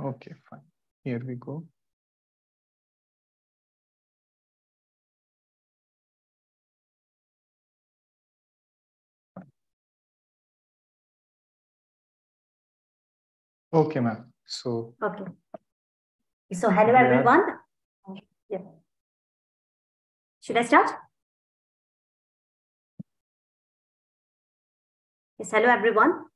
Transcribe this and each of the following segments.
Okay, fine. Here we go. Okay, ma'am. So, Okay. So hello Yeah. everyone. Yeah. Should I start? Yes, hello everyone.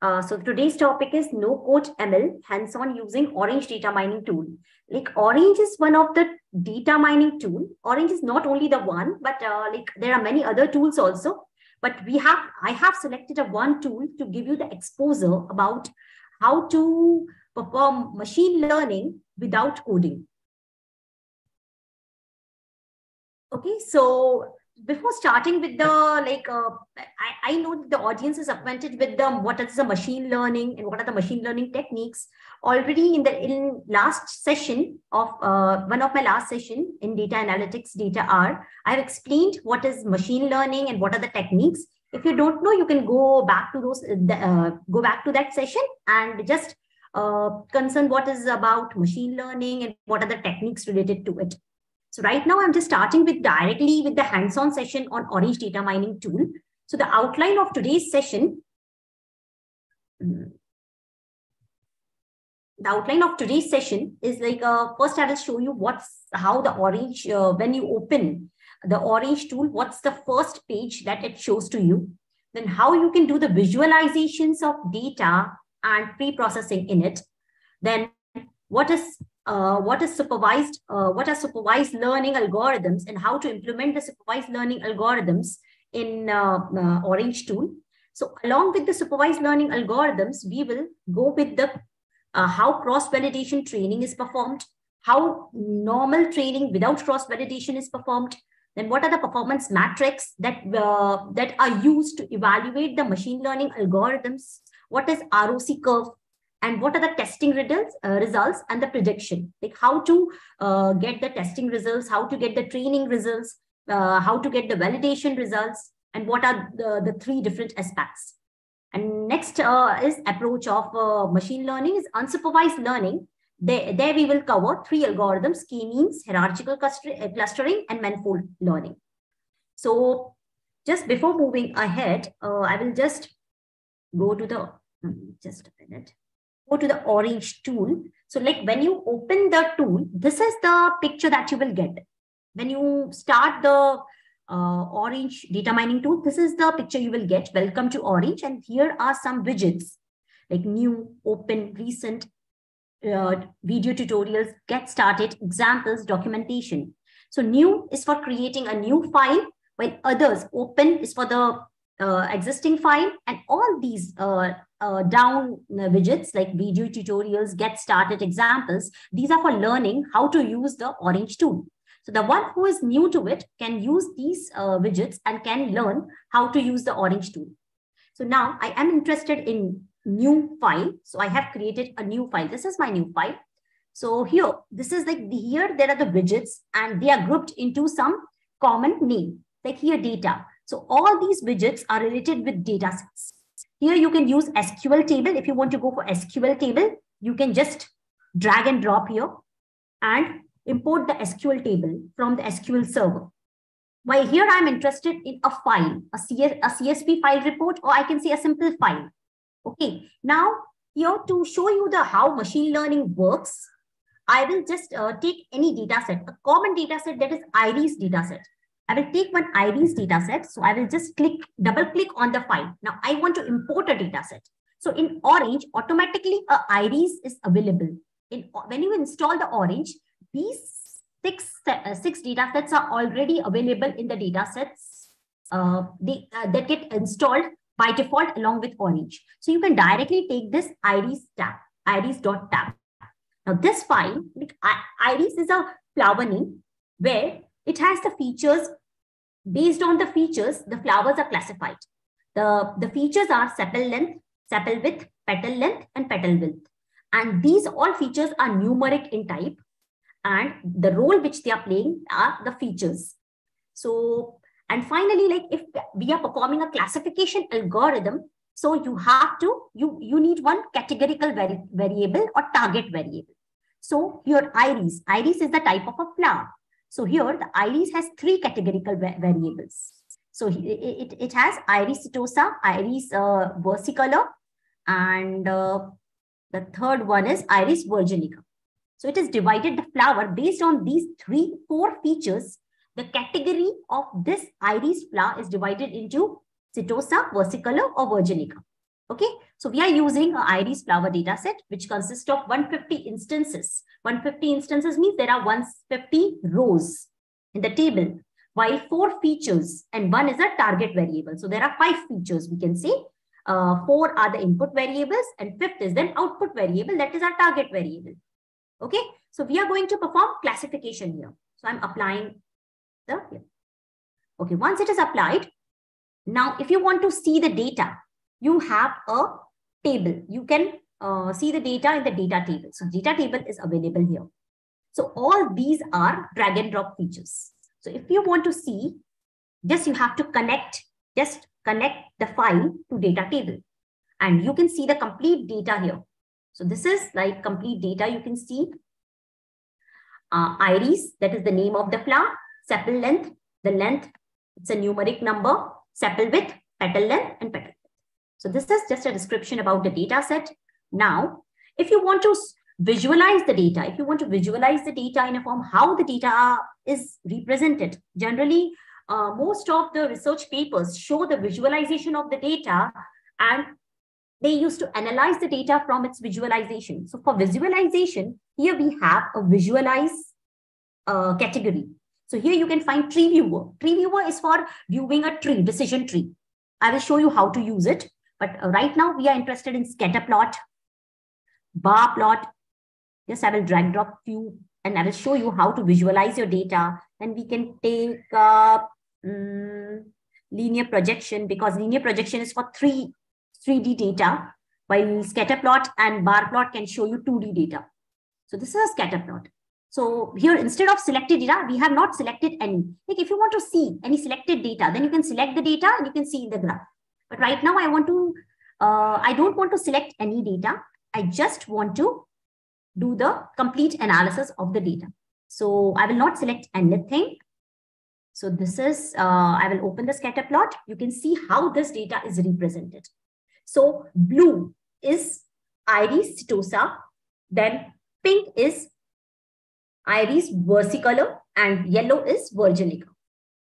Uh, so today's topic is no code ML hands-on using Orange data mining tool. Like Orange is one of the data mining tool. Orange is not only the one, but uh, like there are many other tools also. But we have, I have selected a one tool to give you the exposure about how to perform machine learning without coding. Okay, so before starting with the like, uh, I, I know the audience is acquainted with the what is the machine learning and what are the machine learning techniques. Already in the in last session of uh, one of my last session in data analytics, DataHour, I have explained what is machine learning and what are the techniques. If you don't know, you can go back to those, uh, go back to that session and just uh, concern what is about machine learning and what are the techniques related to it. So right now I'm just starting with directly with the hands-on session on Orange Data Mining tool. So the outline of today's session, mm, the outline of today's session is like, uh, first I will show you what's how the Orange, uh, when you open the Orange tool, what's the first page that it shows to you. Then how you can do the visualizations of data and pre-processing in it. Then what is uh, what is supervised, uh, what are supervised learning algorithms and how to implement the supervised learning algorithms in uh, uh, Orange tool. So along with the supervised learning algorithms, we will go with the uh, how cross-validation training is performed, how normal training without cross-validation is performed, then what are the performance metrics that, uh, that are used to evaluate the machine learning algorithms, what is ROC curve, and what are the testing results, uh, results and the prediction, like how to uh, get the testing results, how to get the training results, uh, how to get the validation results, and what are the, the three different aspects. And next uh, is approach of uh, machine learning is unsupervised learning. There, there we will cover three algorithms, k-means, hierarchical uh, clustering, and manifold learning. So just before moving ahead, I will just go to the, hmm, just a minute go to the orange tool. So like when you open the tool, this is the picture that you will get. When you start the uh, orange data mining tool, this is the picture you will get. Welcome to orange. And here are some widgets like new, open, recent, uh, video tutorials, get started, examples, documentation. So new is for creating a new file, while others, open is for the uh, existing file and all these uh, uh, down widgets like video tutorials, get started examples. These are for learning how to use the Orange tool. So the one who is new to it can use these uh, widgets and can learn how to use the Orange tool. So now I am interested in new file. So I have created a new file. This is my new file. So here, this is like here there are the widgets and they are grouped into some common name, like here data. So all these widgets are related with data sets. Here you can use SQL table. If you want to go for SQL table, you can just drag and drop here and import the SQL table from the SQL server. While here I'm interested in a file, a, CS, a CSV file report, or I can say a simple file. Okay, now here to show you the how machine learning works, I will just uh, take any data set, a common data set that is IRIS data set. I will take one IRIS dataset. So I will just click, double click on the file. Now I want to import a dataset. So in Orange, automatically a IRIS is available. In, when you install the Orange, these six, uh, six data sets are already available in the datasets uh, uh, that get installed by default along with Orange. So you can directly take this IRIS tab, iris.tab. Now this file, like, IRIS is a flower name where it has the features Based on the features, the flowers are classified. The, the features are sepal length, sepal width, petal length, and petal width. And these all features are numeric in type. And the role which they are playing are the features. So, and finally, like if we are performing a classification algorithm, So you have to, you, you need one categorical vari variable or target variable. So your iris, iris is the type of a flower. So here the iris has three categorical va variables. So it, it, it has iris setosa, iris uh, versicolor, and uh, the third one is iris virginica. So it is divided the flower based on these three, four features. The category of this iris flower is divided into setosa, versicolor, or virginica. Okay, so we are using a iris flower data set, which consists of 150 instances. 150 instances means there are 150 rows in the table, while four features and one is a target variable. So there are five features we can say. Uh, four are the input variables and fifth is then output variable that is our target variable. Okay, so we are going to perform classification here. So I'm applying the here. Okay, once it is applied, now if you want to see the data, you have a table. You can uh, see the data in the data table. So data table is available here. So all these are drag and drop features. So if you want to see, just you have to connect, just connect the file to data table. And you can see the complete data here. So this is like complete data. You can see uh, iris, that is the name of the flower, sepal length, the length, it's a numeric number, sepal width, petal length, and petal so this is just a description about the data set. Now, if you want to visualize the data, if you want to visualize the data in a form, how the data is represented, generally, uh, most of the research papers show the visualization of the data and they used to analyze the data from its visualization. So for visualization, here we have a visualize uh, category. So here you can find tree viewer. Tree viewer is for viewing a tree, decision tree. I will show you how to use it. But right now we are interested in scatter plot, bar plot. Yes, I will drag drop few and I will show you how to visualize your data. Then we can take uh, linear projection because linear projection is for three 3D data, while scatter plot and bar plot can show you 2D data. So this is a scatter plot. So here, instead of selected data, we have not selected any. Like if you want to see any selected data, then you can select the data and you can see in the graph. But right now I want to, uh, I don't want to select any data. I just want to do the complete analysis of the data. So I will not select anything. So this is, uh, I will open the scatter plot. You can see how this data is represented. So blue is iris setosa, then pink is iris versicolor and yellow is virginica.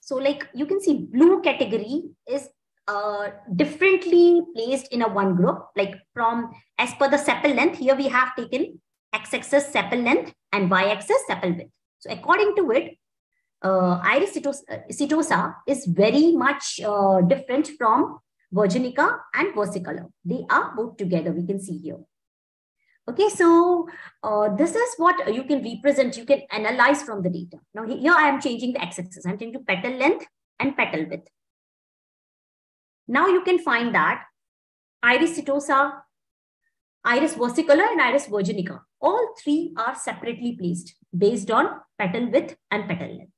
So like you can see blue category is uh, differently placed in a one group, like from as per the sepal length, here we have taken x-axis sepal length and y-axis sepal width. So according to it, uh, iris setosa is very much uh, different from virginica and versicolor. They are both together, we can see here. Okay, so uh, this is what you can represent, you can analyze from the data. Now here I am changing the x-axis. I'm changing to petal length and petal width. Now you can find that iris setosa, iris versicolor, and iris virginica, all three are separately placed based on petal width and petal length.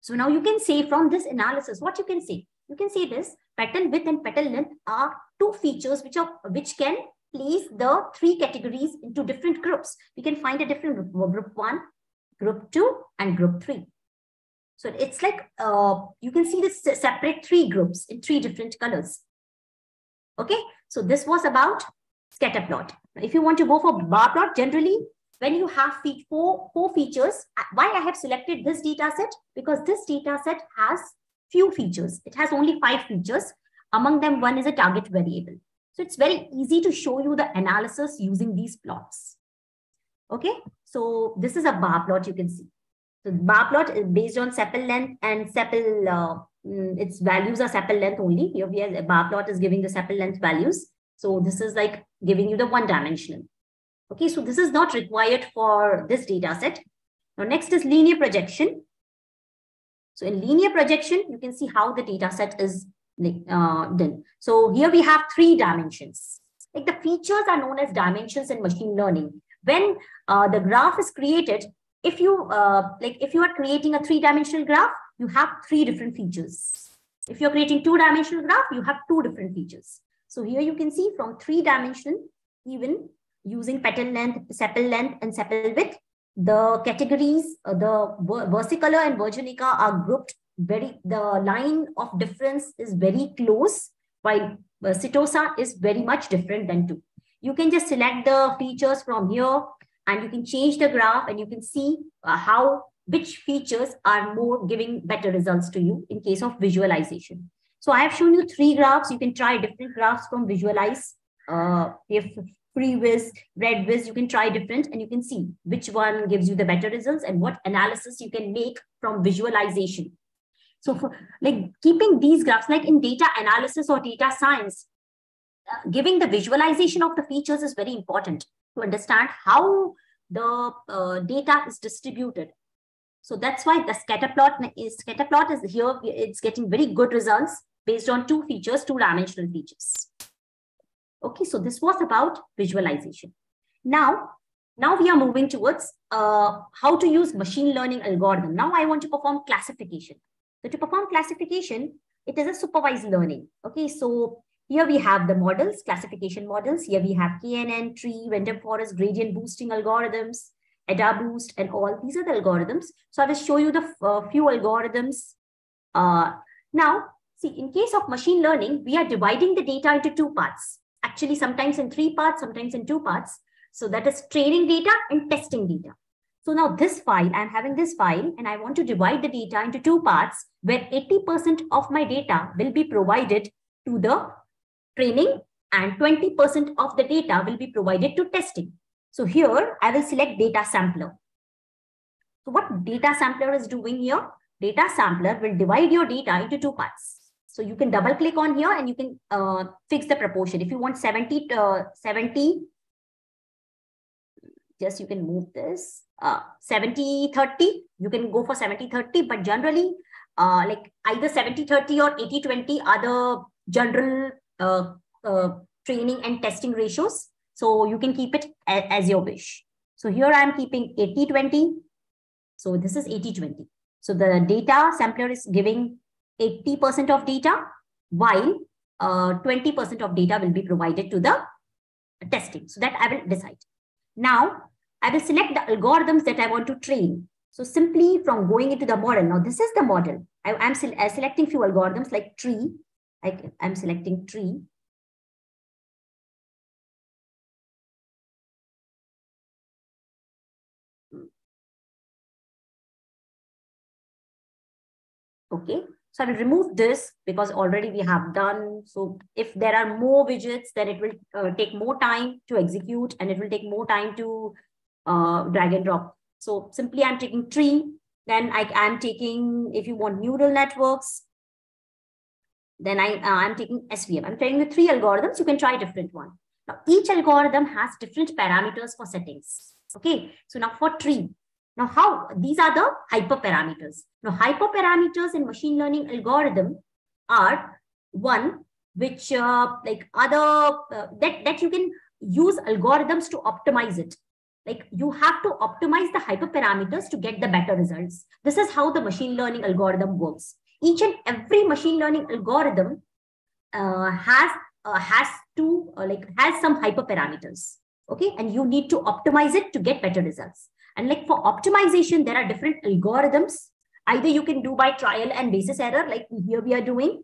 So now you can say from this analysis, what you can say? You can say this, petal width and petal length are two features which, are, which can place the three categories into different groups. We can find a different group, group one, group two, and group three. So it's like uh, you can see this separate three groups in three different colors. Okay, so this was about scatter plot. If you want to go for bar plot, generally when you have four, four features, uh, why I have selected this data set? Because this data set has few features. It has only five features. Among them, one is a target variable. So it's very easy to show you the analysis using these plots. Okay, so this is a bar plot you can see. So bar plot is based on sepal length and sepal, uh, mm, its values are sepal length only. Here we have bar plot is giving the sepal length values. So this is like giving you the one dimensional. Okay, so this is not required for this data set. Now next is linear projection. So in linear projection, you can see how the data set is uh, done. So here we have three dimensions. Like the features are known as dimensions in machine learning. When uh, the graph is created, if you uh, like if you are creating a three dimensional graph you have three different features if you're creating two dimensional graph you have two different features So here you can see from three dimension, even using petal length, sepal length, and sepal width, the categories, uh, the versicolor and virginica are grouped very, the line of difference is very close, while uh, setosa is very much different than two. You can just select the features from here and you can change the graph and you can see uh, how which features are more giving better results to you in case of visualization. So I have shown you three graphs. You can try different graphs from visualize. Uh, if red RadViz, you can try different and you can see which one gives you the better results and what analysis you can make from visualization. So for like keeping these graphs, like in data analysis or data science, uh, giving the visualization of the features is very important to understand how the uh, data is distributed. So that's why the scatter plot is scatter plot is here. It's getting very good results based on two features, two dimensional features. Okay, so this was about visualization. Now, now we are moving towards uh, how to use machine learning algorithm. Now I want to perform classification. So to perform classification, it is a supervised learning. Okay, so here we have the models, classification models. Here we have KNN, tree, random forest, gradient boosting algorithms, AdaBoost, and all. These are the algorithms. So I will show you the uh, few algorithms. Uh, now, see, in case of machine learning, we are dividing the data into two parts. Actually, sometimes in three parts, sometimes in two parts. So that is training data and testing data. So now this file, I'm having this file and I want to divide the data into two parts where 80% of my data will be provided to the training and 20% of the data will be provided to testing. So here I will select data sampler. So what data sampler is doing here? Data sampler will divide your data into two parts. So you can double click on here and you can uh, fix the proportion. If you want 70, uh, 70, just you can move this uh, 70, 30, you can go for 70, 30, but generally uh, like either 70, 30 or 80, 20 are the general training and testing ratios. So you can keep it as, your wish. So here I'm keeping 80, 20. So this is 80, 20. So the data sampler is giving 80% of data while 20% uh, of data will be provided to the testing. So that I will decide. Now, I will select the algorithms that I want to train. So simply from going into the model, now this is the model. I, am selecting few algorithms like tree, I, I'm selecting tree. Okay, so I will remove this because already we have done. So if there are more widgets, then it will uh, take more time to execute and it will take more time to uh, drag and drop. So simply I'm taking tree. Then I am taking, if you want neural networks, then I, uh, I'm taking SVM. I'm trying the three algorithms. You can try different one. Now, each algorithm has different parameters for settings. Okay. So now for tree, now how, these are the hyperparameters. Now hyperparameters in machine learning algorithm are one, which uh, like other, uh, that, that you can use algorithms to optimize it. Like you have to optimize the hyperparameters to get the better results. This is how the machine learning algorithm works each and every machine learning algorithm uh, has uh, has to uh, like has some hyperparameters okay? And you need to optimize it to get better results. And like for optimization there are different algorithms. Either you can do by trial and basis error like here we are doing.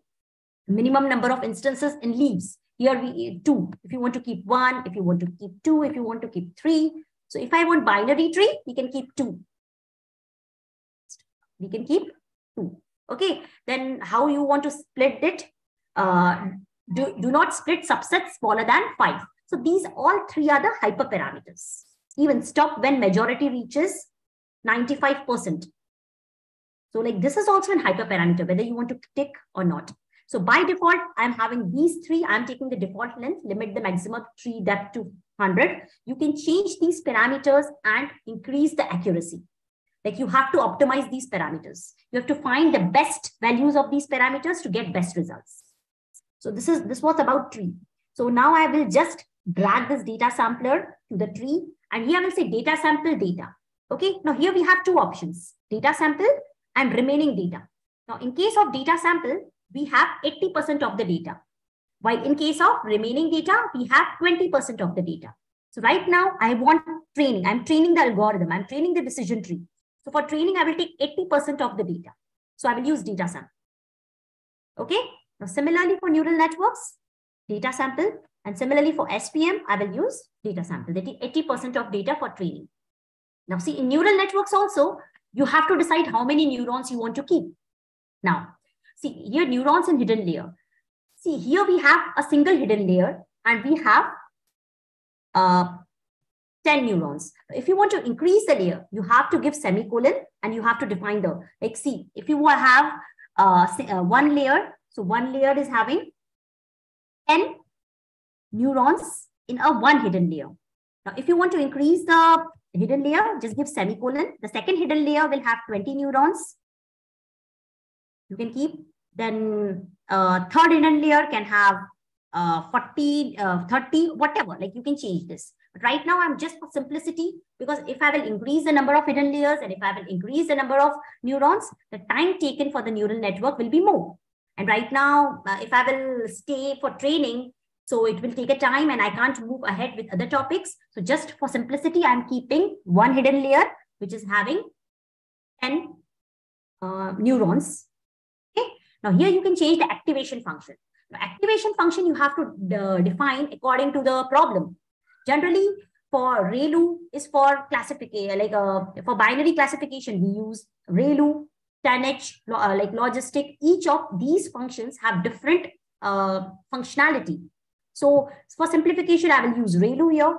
Minimum number of instances in leaves. Here we two. If you want to keep one if you want to keep two if you want to keep three. So if i want binary tree we can keep two. We can keep two Okay, then how you want to split it? Uh, do, do not split subsets smaller than five. So these all three are the hyperparameters. Even stop when majority reaches 95%. So like this is also an hyperparameter, whether you want to tick or not. So by default, I'm having these three. I'm taking the default length, limit the maximum tree depth to 100. You can change these parameters and increase the accuracy. Like you have to optimize these parameters. You have to find the best values of these parameters to get best results. So this is this was about tree. So now I will just drag this data sampler to the tree and here I will say data sample data. Okay, now here we have two options, data sample and remaining data. Now in case of data sample, we have 80% of the data. While in case of remaining data, we have 20% of the data. So right now I want training. I'm training the algorithm. I'm training the decision tree. So for training, I will take 80% of the data. So I will use data sample. Okay. Now similarly for neural networks, data sample. And similarly for SVM, I will use data sample. That is 80% of data for training. Now see in neural networks also, you have to decide how many neurons you want to keep. Now, see here neurons in hidden layer. See here we have a single hidden layer and we have uh, 10 neurons. If you want to increase the layer, you have to give semicolon and you have to define the, like see, if you have uh, uh, one layer, so one layer is having 10 neurons in a one hidden layer. Now, if you want to increase the hidden layer, just give semicolon. The second hidden layer will have 20 neurons. You can keep. Then uh, third hidden layer can have uh, 40, uh, 30, whatever, like you can change this. Right now I'm just for simplicity because if I will increase the number of hidden layers and if I will increase the number of neurons, the time taken for the neural network will be more. And right now, uh, if I will stay for training, so it will take a time and I can't move ahead with other topics. So just for simplicity, I'm keeping one hidden layer, which is having 10 uh, neurons. Okay. Now here you can change the activation function activation function you have to uh, define according to the problem. Generally, for ReLU is for classification, like uh, for binary classification, we use ReLU, tanh, uh, like logistic. Each of these functions have different uh, functionality. So for simplification, I will use ReLU here.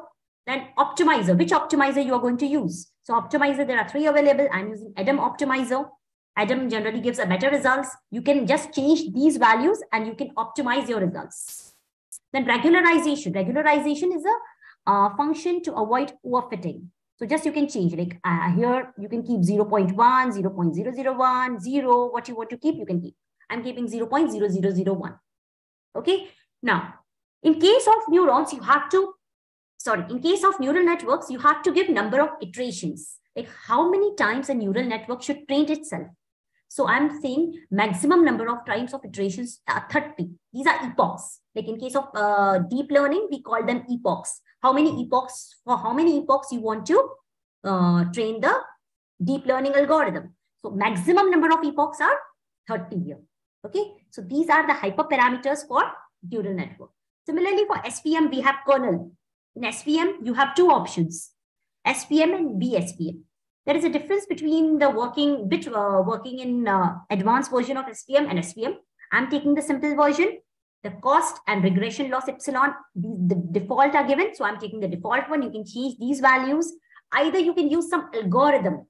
Then optimizer, which optimizer you are going to use? So optimizer, there are three available. I'm using Adam optimizer. Adam generally gives a better results. You can just change these values and you can optimize your results. Then regularization. Regularization is a uh, function to avoid overfitting. So just you can change like uh, here you can keep 0 0.1, 0 0.001, 0, what you want to keep, you can keep. I'm keeping 0 0.0001. Okay. Now, in case of neurons, you have to, sorry, in case of neural networks, you have to give number of iterations. Like how many times a neural network should train itself. So I'm saying maximum number of times of iterations are 30. These are epochs. Like in case of uh, deep learning, we call them epochs. How many epochs, for how many epochs you want to uh, train the deep learning algorithm. So maximum number of epochs are 30 here. Okay. So these are the hyperparameters for neural network. Similarly, for SVM, we have kernel. In SVM, you have two options, SVM and BSPM there is a difference between the working bit uh, working in uh, advanced version of SVM and SVM. I'm taking the simple version. The cost and regression loss epsilon, the, the default are given. So I'm taking the default one. You can change these values. Either you can use some algorithm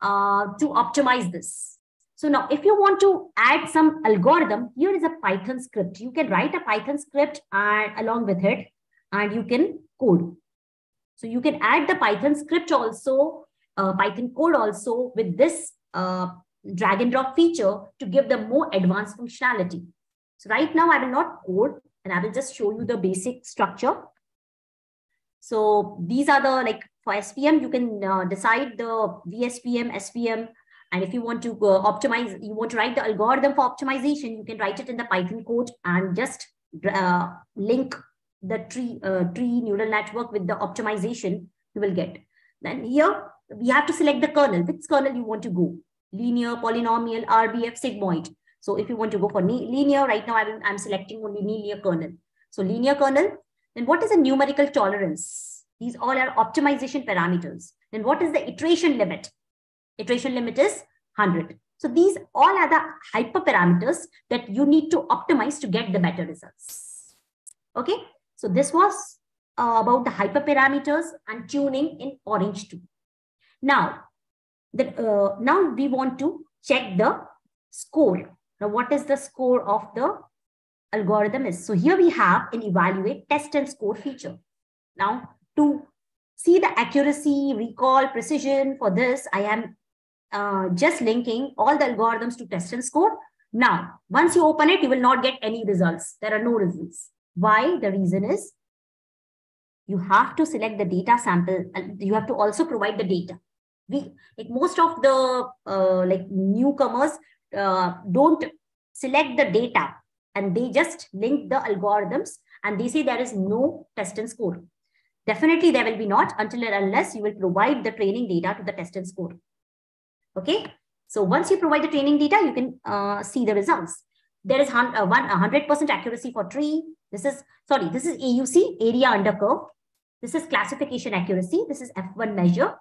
uh, to optimize this. So now if you want to add some algorithm, here is a Python script. You can write a Python script and along with it and you can code. So you can add the Python script also uh, Python code also with this uh, drag and drop feature to give them more advanced functionality. So right now I will not code and I will just show you the basic structure. So these are the like for SVM, you can uh, decide the VSPM, SVM, and if you want to uh, optimize, you want to write the algorithm for optimization, you can write it in the Python code and just uh, link the tree, uh, tree neural network with the optimization you will get. Then here we have to select the kernel, which kernel you want to go, linear, polynomial, RBF, sigmoid. So if you want to go for linear, right now I'm, I'm selecting only linear kernel. So linear kernel, then what is the numerical tolerance? These all are optimization parameters. Then what is the iteration limit? Iteration limit is 100. So these all are the hyperparameters that you need to optimize to get the better results. Okay, so this was uh, about the hyperparameters and tuning in Orange 2. Now, the, uh, now we want to check the score. Now, what is the score of the algorithm is? So here we have an evaluate, test and score feature. Now, to see the accuracy, recall, precision for this, I am uh, just linking all the algorithms to test and score. Now, once you open it, you will not get any results. There are no results. Why? The reason is you have to select the data sample. You have to also provide the data we like most of the uh, like newcomers uh, don't select the data and they just link the algorithms and they say there is no test and score. Definitely there will be not until and unless you will provide the training data to the test and score. Okay. So once you provide the training data, you can uh, see the results. There is uh, one 100% accuracy for tree. This is, sorry, this is AUC, area under curve. This is classification accuracy. This is F1 measure.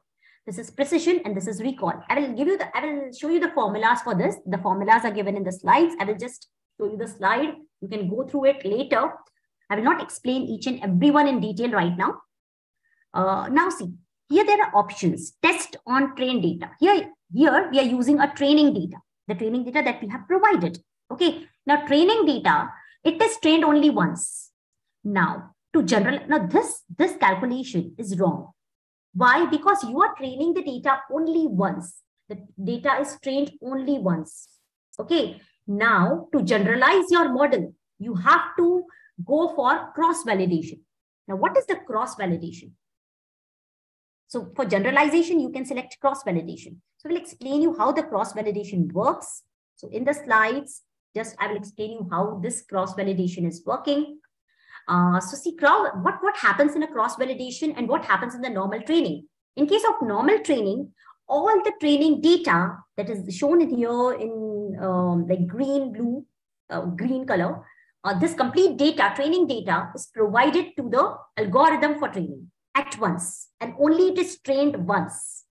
This is precision and this is recall. I will give you the, I will show you the formulas for this. The formulas are given in the slides. I will just show you the slide. You can go through it later. I will not explain each and every one in detail right now. Uh, now see, here there are options. Test on train data. Here, here we are using a training data, the training data that we have provided. Okay. Now training data, it is trained only once. Now to general, now this, this calculation is wrong. Why? Because you are training the data only once. The data is trained only once. Okay. Now to generalize your model, you have to go for cross validation. Now, what is the cross validation? So for generalization, you can select cross-validation. So we'll explain you how the cross-validation works. So in the slides, just I will explain you how this cross-validation is working. Uh, so see, what, what happens in a cross-validation and what happens in the normal training. In case of normal training, all the training data that is shown in here in um, like green, blue, uh, green color, uh, this complete data, training data is provided to the algorithm for training at once and only it is trained once.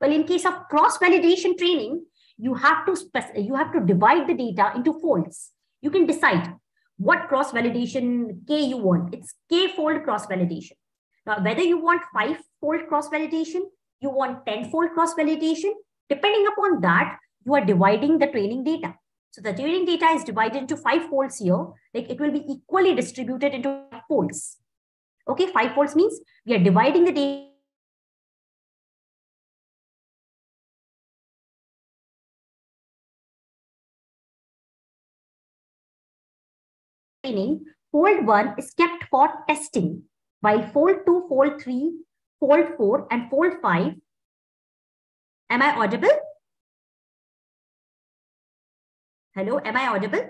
Well, in case of cross-validation training, you have to you have to divide the data into folds. You can decide what cross-validation K you want. It's K-fold cross-validation. Now, whether you want five-fold cross-validation, you want 10-fold cross-validation, depending upon that, you are dividing the training data. So the training data is divided into five folds here, like it will be equally distributed into folds. Okay, five folds means we are dividing the data training, fold 1 is kept for testing, while fold 2, fold 3, fold 4, and fold 5. Am I audible? Hello, am I audible?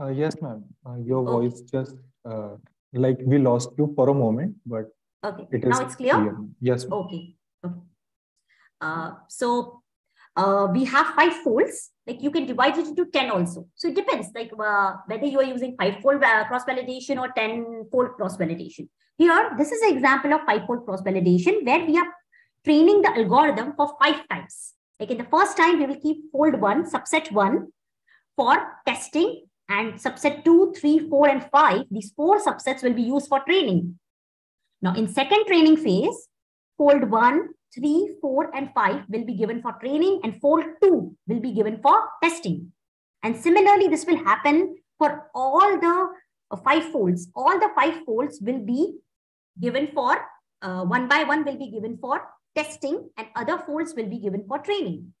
Uh, yes, ma'am. Uh, your okay. voice just uh, like we lost you for a moment, but okay. It now it's clear. clear. Yes. Okay. Okay. Uh, so uh, we have five folds. Like you can divide it into 10 also. So it depends like uh, whether you are using five fold uh, cross validation or 10 fold cross validation. Here, this is an example of five fold cross validation where we are training the algorithm for five times. Like in the first time, we will keep fold one, subset one for testing and subset two, three, four, and 5, these four subsets will be used for training. Now, in second training phase, fold 1, 3, 4, and 5 will be given for training and fold 2 will be given for testing. And similarly, this will happen for all the uh, five folds. All the five folds will be given for, uh, one by one will be given for testing and other folds will be given for training.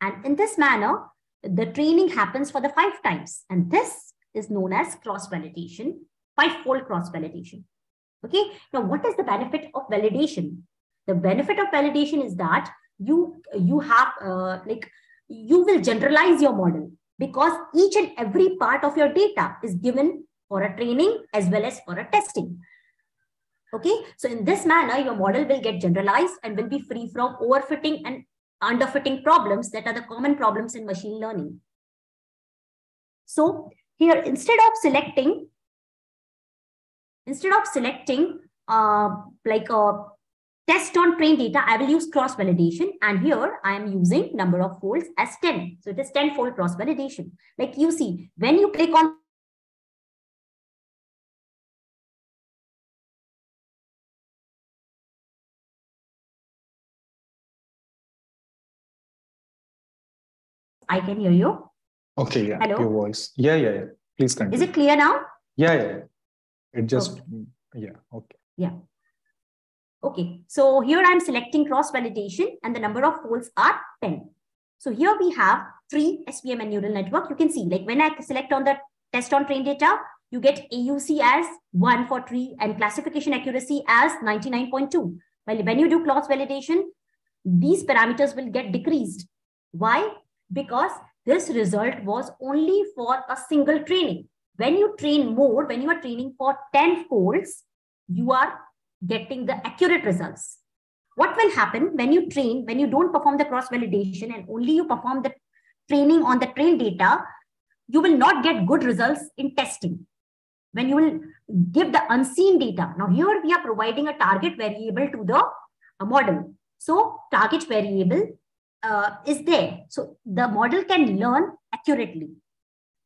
And in this manner, the training happens for the five times. And this is known as cross-validation, five-fold cross-validation. Okay, now what is the benefit of validation? The benefit of validation is that you, you have uh, like, you will generalize your model because each and every part of your data is given for a training as well as for a testing. Okay, so in this manner, your model will get generalized and will be free from overfitting and underfitting problems that are the common problems in machine learning. So here, instead of selecting, instead of selecting uh, like a test on train data, I will use cross validation. And here I am using number of folds as 10. So it is 10 fold cross validation. Like you see, when you click on I can hear you. Okay, yeah. Hello? Your voice. Yeah, yeah, yeah. Please continue. Is it clear now? Yeah, yeah, yeah. It just, okay. yeah, okay. Yeah. Okay, so here I'm selecting cross validation and the number of folds are 10. So here we have three SVM and neural network. You can see like when I select on the test on train data, you get AUC as 1 for tree and classification accuracy as 99.2. Well, when you do cross validation, these parameters will get decreased. Why? because this result was only for a single training. when you train more, when you are training for 10 folds, you are getting the accurate results. What will happen when you train, when you don't perform the cross validation and only you perform the training on the trained data, you will not get good results in testing. When you will give the unseen data. Now here we are providing a target variable to the model. So target variable uh, is there. So the model can learn accurately.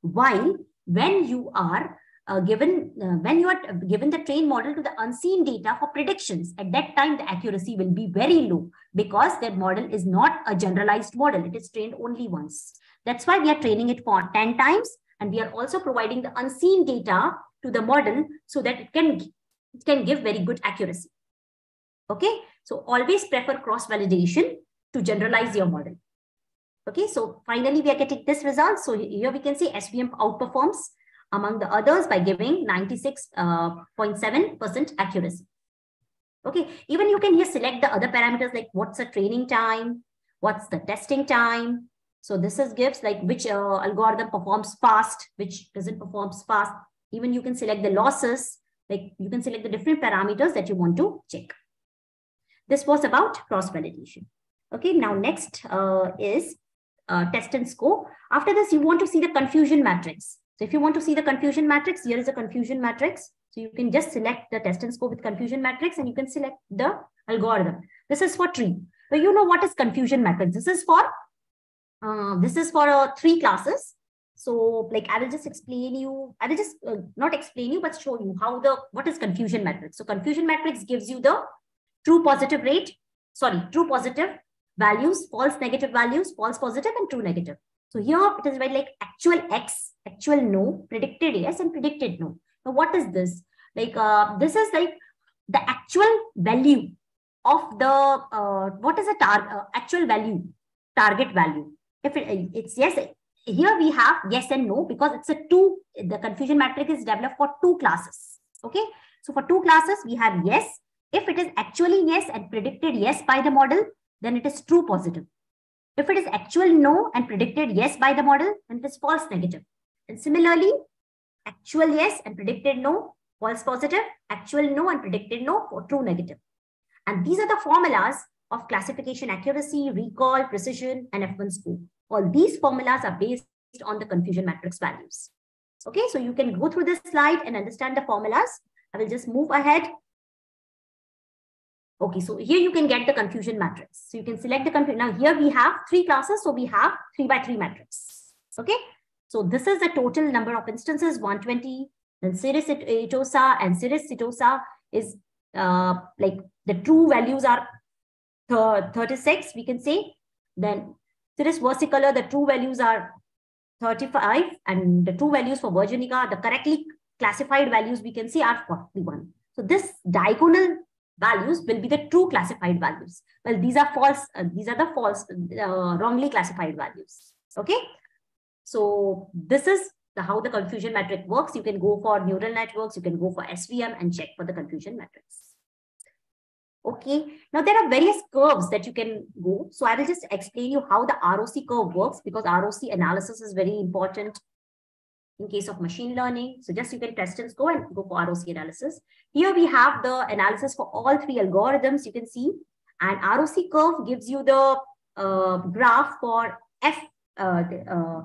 While when you are uh, given uh, when you are given the trained model to the unseen data for predictions at that time the accuracy will be very low because that model is not a generalized model. It is trained only once. That's why we are training it for 10 times and we are also providing the unseen data to the model so that it can it can give very good accuracy. Okay? So always prefer cross validation to generalize your model. Okay? So finally we are getting this result. So here we can see svm outperforms among the others by giving 96.7% uh, accuracy. Okay, even you can here select the other parameters like what's the training time, what's the testing time. So this is gives like which uh, algorithm performs fast, which doesn't performs fast. Even you can select the losses, like you can select the different parameters that you want to check. This was about cross-validation. Okay, now next uh, is uh, test and score. After this, you want to see the confusion matrix. So if you want to see the confusion matrix, here is a confusion matrix. So you can just select the test and score with confusion matrix and you can select the algorithm. This is for tree. So you know what is confusion matrix. This is for uh, this is for uh, three classes. So like I will just explain you, I will just uh, not explain you, but show you how the, what is confusion matrix. So confusion matrix gives you the true positive rate, sorry, true positive values, false negative values, false positive and true negative. So here it is very like actual X, actual no, predicted yes, and predicted no. Now what is this? Like uh, this is like the actual value of the uh, what is the tar uh, actual value, target value. If it, it's yes, here we have yes and no because it's a two. The confusion matrix is developed for two classes. Okay, so for two classes we have yes. If it is actually yes and predicted yes by the model, then it is true positive. If it is actual no and predicted yes by the model, then it is false negative. And similarly, actual yes and predicted no, false positive, actual no and predicted no, true negative. And these are the formulas of classification accuracy, recall, precision, and F1 score. All these formulas are based on the confusion matrix values. Okay, so you can go through this slide and understand the formulas. I will just move ahead Okay, so here you can get the confusion matrix. So you can select the confusion. Now here we have three classes, so we have three by three matrix. Okay, so this is the total number of instances, 120. Then iris setosa and iris setosa is uh, like the true values are 36, we can say. Then iris versicolor, the true values are 35 and the true values for Virginica, the correctly classified values we can see are 41. So this diagonal values will be the true classified values. Well, these are false. Uh, these are the false, uh, wrongly classified values. Okay. So this is the, how the confusion matrix works. You can go for neural networks. You can go for SVM and check for the confusion matrix. Okay. Now there are various curves that you can go. So I will just explain you how the ROC curve works because ROC analysis is very important in case of machine learning. So just you can test and go and go for ROC analysis. Here we have the analysis for all three algorithms you can see. And ROC curve gives you the uh, graph for F, uh, uh,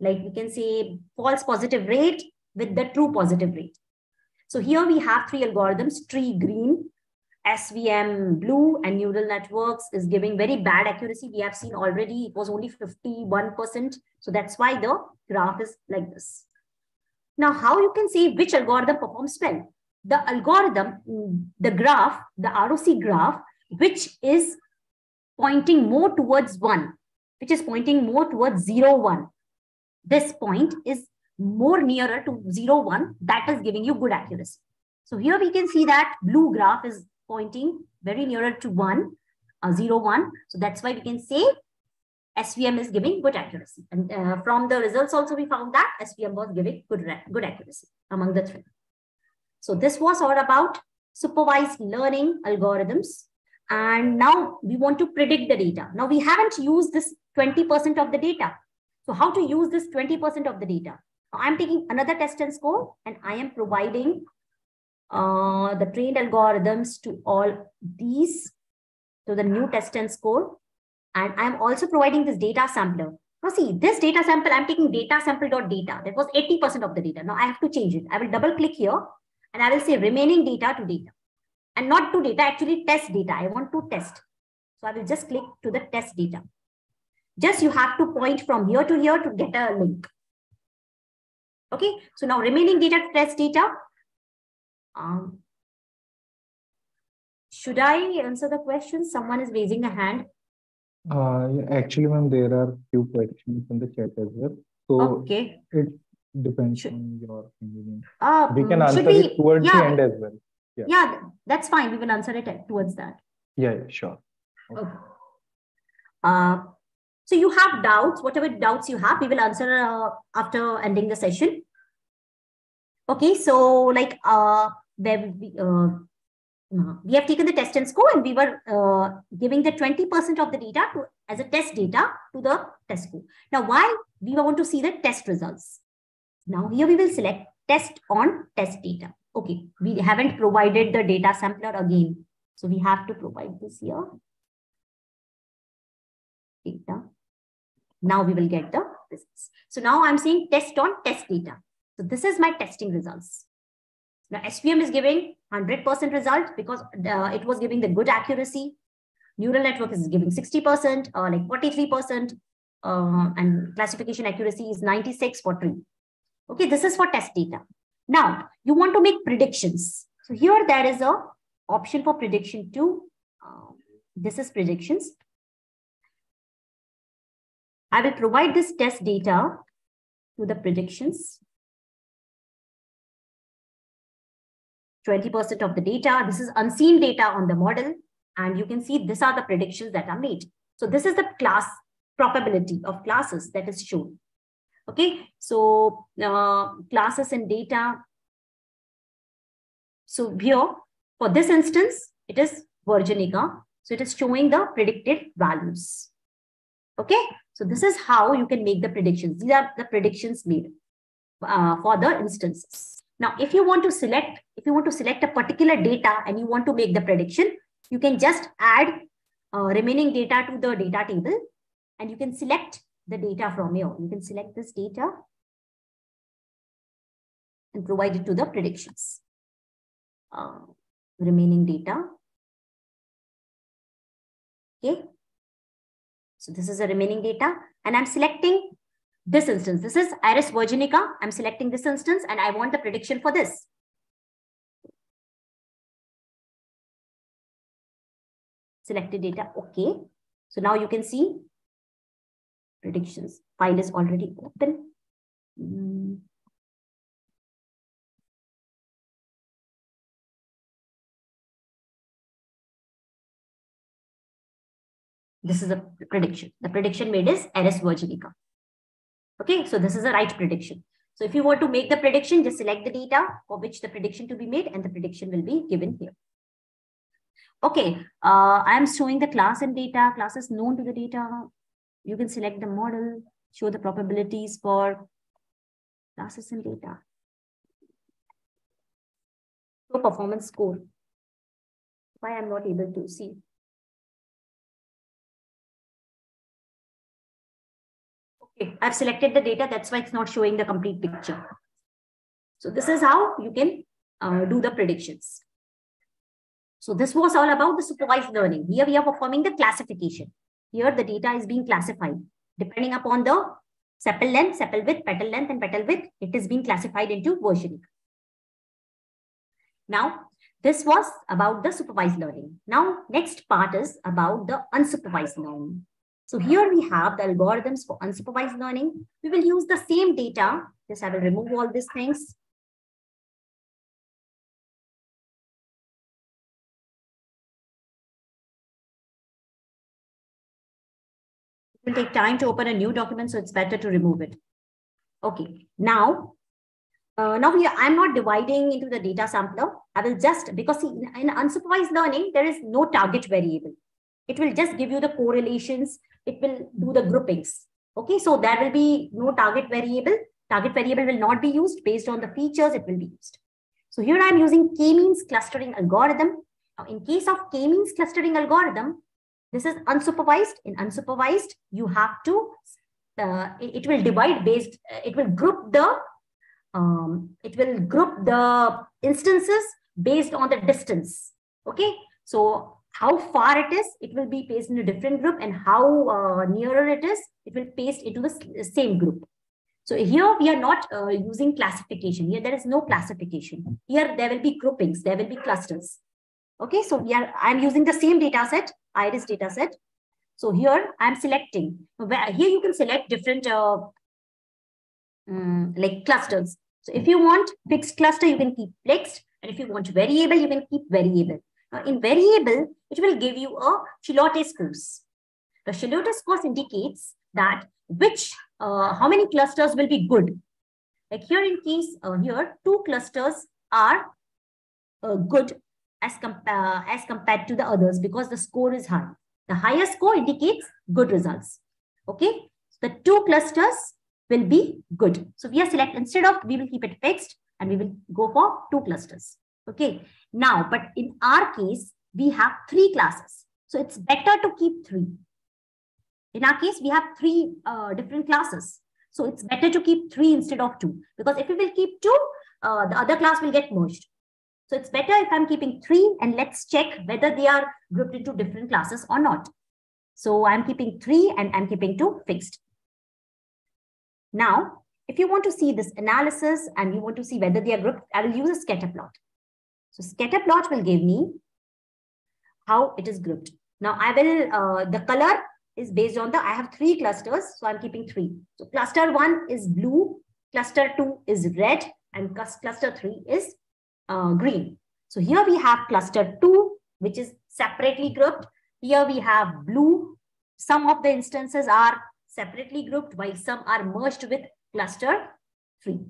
like we can say false positive rate with the true positive rate. So here we have three algorithms, tree green, SVM blue and neural networks is giving very bad accuracy. We have seen already it was only 51%. So that's why the graph is like this. Now, how you can say which algorithm performs well? The algorithm, the graph, the ROC graph, which is pointing more towards one, which is pointing more towards zero, one. This point is more nearer to zero, one. That is giving you good accuracy. So here we can see that blue graph is pointing very nearer to one, uh, zero, one. So that's why we can say SVM is giving good accuracy. And uh, from the results also, we found that SVM was giving good, good accuracy among the three. So this was all about supervised learning algorithms. And now we want to predict the data. Now we haven't used this 20% of the data. So how to use this 20% of the data? I'm taking another test and score and I am providing uh, the trained algorithms to all these to the new test and score. And I'm also providing this data sampler. Now see, this data sample, I'm taking data sample.data. That was 80% of the data. Now I have to change it. I will double click here and I will say remaining data to data. And not to data, actually test data. I want to test. So I will just click to the test data. Just you have to point from here to here to get a link. Okay, so now remaining data to test data. Um, should I answer the question? Someone is raising a hand. Uh, actually, ma'am, there are few questions in the chat as well. So okay. it depends Should- on your convenience. Uh, We can answer we, it towards the yeah. end as well. Yeah, th- that's fine. We will answer it towards that. Yeah, yeah, sure. Okay. Uh, so you have doubts, whatever doubts you have, we will answer uh, after ending the session. Okay, so like uh, there will be, uh, we have taken the test and score and we were uh, giving the 20% of the data to, as a test data to the test score. Now, why we want to see the test results? Now here we will select test on test data. Okay, we haven't provided the data sampler again. So we have to provide this here data. Now we will get the results. So now I'm saying test on test data. So this is my testing results. Now SVM is giving 100% result because uh, it was giving the good accuracy. Neural network is giving 60% or like 43%. Uh, and classification accuracy is 96 for tree. Okay, this is for test data. Now you want to make predictions. So here there is a option for prediction too. Uh, this is predictions. I will provide this test data to the predictions. 20% of the data. This is unseen data on the model. And you can see these are the predictions that are made. So this is the class probability of classes that is shown. Okay, so uh, classes and data. So here, for this instance, it is Virginica. So it is showing the predicted values. Okay, so this is how you can make the predictions. These are the predictions made uh, for the instances. Now, if you want to select, if you want to select a particular data and you want to make the prediction, you can just add uh, remaining data to the data table and you can select the data from here. You can select this data and provide it to the predictions. Uh, remaining data. Okay. So this is the remaining data and I'm selecting this instance. This is Iris virginica. I'm selecting this instance and I want the prediction for this. Selected data. Okay. So now you can see predictions. File is already open. Mm. This is a prediction. The prediction made is Iris virginica. Okay, so this is a right prediction. So if you want to make the prediction, just select the data for which the prediction to be made and the prediction will be given here. Okay, uh, I am showing the class and data, classes known to the data. You can select the model, show the probabilities for classes and data. So performance score. Why I'm not able to see. Okay, I've selected the data. That's why it's not showing the complete picture. So this is how you can uh, do the predictions. So this was all about the supervised learning. Here we are performing the classification. Here the data is being classified depending upon the sepal length, sepal width, petal length, and petal width. It is being classified into versioning. Now, this was about the supervised learning. Now, next part is about the unsupervised learning. So here we have the algorithms for unsupervised learning. We will use the same data. Just I will remove all these things. It will take time to open a new document, so it's better to remove it. Okay, now, uh, now here I'm not dividing into the data sampler. I will just, because see, in unsupervised learning, there is no target variable. It will just give you the correlations. It will do the groupings. Okay, so there will be no target variable. Target variable will not be used based on the features it will be used. So here I'm using k-means clustering algorithm. Now in case of k-means clustering algorithm, this is unsupervised. In unsupervised, you have to, uh, it, it, will divide based, uh, it will group the, um, it will group the instances based on the distance. Okay. So how far it is, it will be placed in a different group and how uh, nearer it is, it will paste into the same group. So here we are not uh, using classification. Here there is no classification. Here there will be groupings, there will be clusters. Okay, so we are, I'm using the same data set, iris data set. So here I'm selecting. Here you can select different uh, um, like clusters. So if you want fixed cluster, you can keep fixed. And if you want variable, you can keep variable. Now in variable, it will give you a silhouette scores. The silhouette scores indicates that which, uh, how many clusters will be good. Like here in case, uh, here, two clusters are uh, good as, com uh, as compared to the others because the score is high. The higher score indicates good results. Okay, so the two clusters will be good. So we are select instead of we will keep it fixed and we will go for two clusters. Okay, now, but in our case, we have three classes. So it's better to keep three. In our case, we have three uh, different classes. So it's better to keep three instead of two. Because if we will keep two, uh, the other class will get merged. So it's better if I'm keeping three and let's check whether they are grouped into different classes or not. So I'm keeping three and I'm keeping two fixed. Now, if you want to see this analysis and you want to see whether they are grouped, I will use a scatter plot. So scatter plot will give me how it is grouped. Now I will, uh, the color is based on the, I have three clusters, so I'm keeping three. So cluster one is blue, cluster two is red, and cluster three is uh, green. So here we have cluster two, which is separately grouped. Here we have blue. Some of the instances are separately grouped while some are merged with cluster three.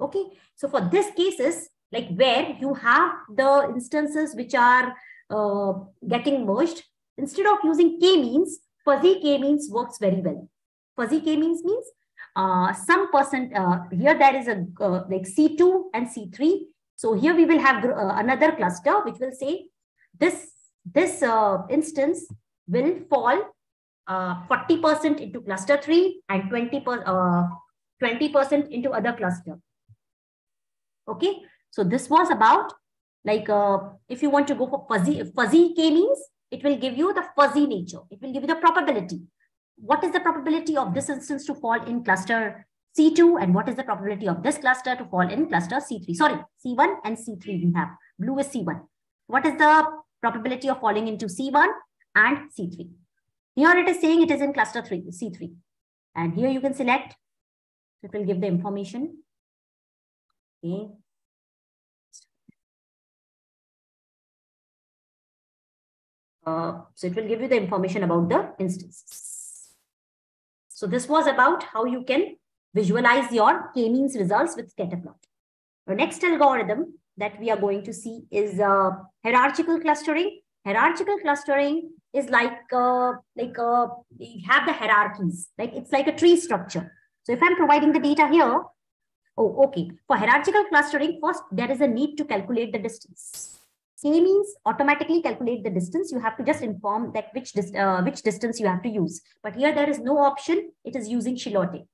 Okay, so for this cases, like where you have the instances which are uh, getting merged, instead of using k-means, fuzzy k-means works very well. Fuzzy k-means means uh, some percent, uh, here there is a uh, like C2 and C3. So here we will have uh, another cluster which will say this, this uh, instance will fall 40% into cluster 3 and 20% 20% into other cluster. Okay, so this was about like uh, if you want to go for fuzzy, fuzzy k-means, it will give you the fuzzy nature. It will give you the probability. What is the probability of this instance to fall in cluster C2 and what is the probability of this cluster to fall in cluster C3? Sorry, C1 and C3 we have. Blue is C1. What is the probability of falling into C1 and C3? Here it is saying it is in cluster 3, C3. And here you can select. It will give the information. Okay. Uh, so it will give you the information about the instances. So this was about how you can visualize your k-means results with scatterplot. The next algorithm that we are going to see is uh, hierarchical clustering. Hierarchical clustering is like uh, like uh, you have the hierarchies, like it's like a tree structure. So if I'm providing the data here, oh, okay. For hierarchical clustering, first there is a need to calculate the distance. K-means automatically calculate the distance. You have to just inform that which, dis uh, which distance you have to use. But here there is no option. It is using silhouette.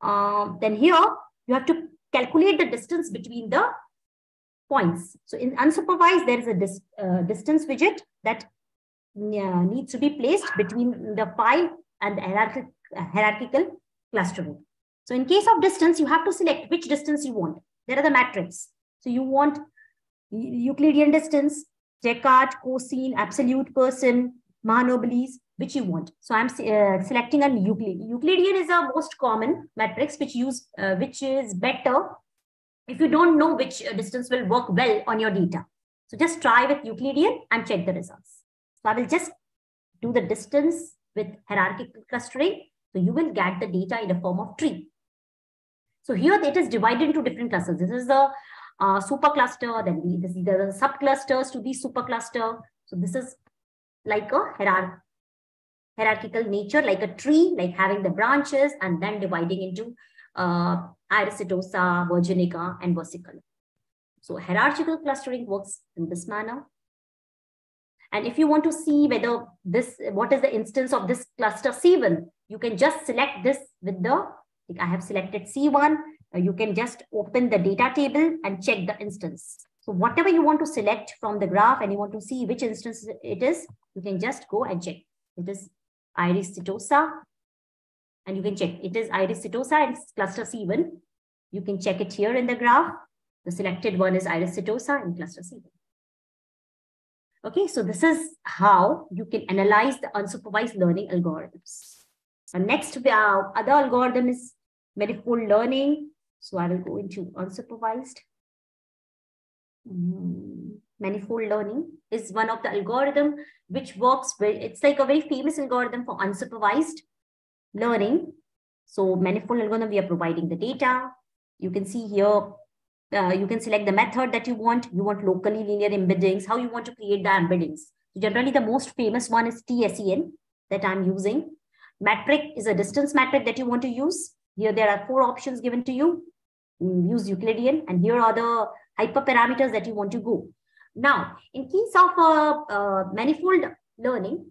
Um, then here you have to calculate the distance between the points. So in unsupervised, there is a dis uh, distance widget that uh, needs to be placed between the file and the hierarchical, uh, hierarchical clustering. So in case of distance, you have to select which distance you want. There are the matrix. So you want Euclidean distance, Jaccard, cosine, absolute Pearson, Mahalanobis, which you want. So I'm uh, selecting a Euclid. Euclidean is a most common matrix which use uh, which is better if you don't know which uh, distance will work well on your data. So just try with Euclidean and check the results. So I will just do the distance with hierarchical clustering. So you will get the data in the form of tree. So here it is divided into different clusters. This is the uh, supercluster, then this, there are subclusters to the supercluster. So this is like a hierarch hierarchical nature, like a tree, like having the branches and then dividing into uh, Iris setosa, virginica, and versicolor. So hierarchical clustering works in this manner. And if you want to see whether this, what is the instance of this cluster C1, you can just select this with the, I have selected C1, uh, you can just open the data table and check the instance. So whatever you want to select from the graph and you want to see which instance it is, you can just go and check. It is Iris setosa. And you can check it is Iris setosa and cluster C1. You can check it here in the graph. The selected one is Iris setosa and cluster C1. Okay, so this is how you can analyze the unsupervised learning algorithms. And next, uh, other algorithm is manifold learning. So I will go into unsupervised. Mm, manifold learning is one of the algorithm which works very, it's like a very famous algorithm for unsupervised learning. So manifold algorithm, we are providing the data. You can see here uh, you can select the method that you want. You want locally linear embeddings, how you want to create the embeddings. Generally, the most famous one is t-SNE that I'm using. Metric is a distance metric that you want to use. Here, there are four options given to you. Mm, use Euclidean, and here are the hyperparameters that you want to go. Now, in case of uh, uh, manifold learning,